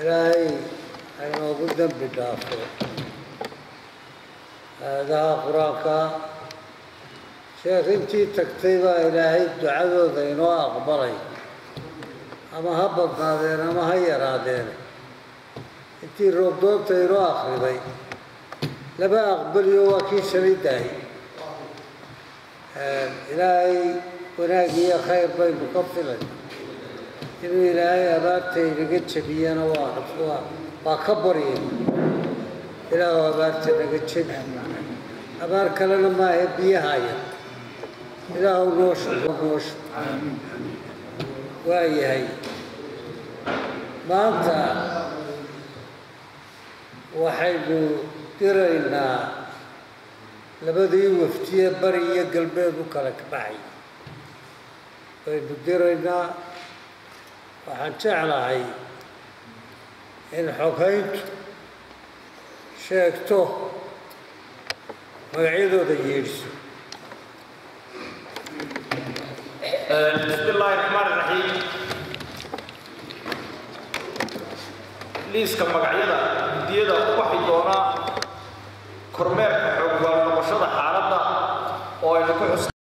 ilaahay haynoogu dembi dhaafo. Aadaha qur'aanka sheekh intii tagtay baa ilaahay ducadooda inoo aqbalay. Ama ha badnaadeen ama ha yaraadeen. Intii roobdoonta inoo akriday laba aqbaliyo waa kii shalay ilaahay wanaag khayr baynu ka filay inuu ilaahay abaarta inaga jebiyana waa ka baryen ilaahu abaarta naga jebi abaar kalena maahe biyahaya ilaahu noosha noosha waa yahay. Maanta waxaynu diraynaa labadii wafdiye bari iyo galbeed u kala kabaxay baynu diraynaa waxaan jeclahay in xoghayntu sheegto magacyadooda yeedhiso bismi illaahi raxmaan raxiim liiska magacyada guddiyada waxay doonaa kormeer